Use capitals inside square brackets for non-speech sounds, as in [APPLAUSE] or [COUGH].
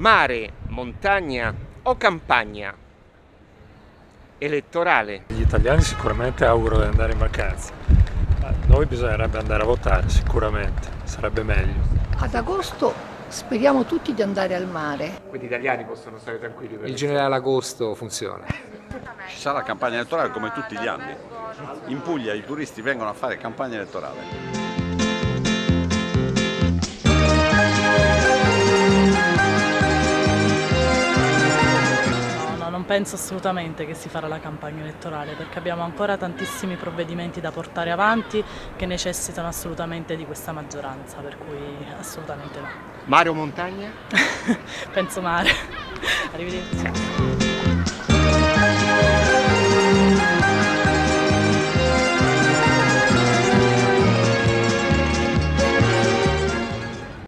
Mare, montagna o campagna? Elettorale. Gli italiani sicuramente augurano di andare in vacanza. A noi bisognerebbe andare a votare, sicuramente, sarebbe meglio. Ad agosto speriamo tutti di andare al mare. Quindi gli italiani possono stare tranquilli per Il generale agosto funziona. Ci sarà campagna elettorale come tutti gli anni. In Puglia i turisti vengono a fare campagna elettorale. Non penso assolutamente che si farà la campagna elettorale perché abbiamo ancora tantissimi provvedimenti da portare avanti che necessitano assolutamente di questa maggioranza, per cui assolutamente no. Mare o montagna? [LAUGHS] Penso mare. [LAUGHS] Arrivederci.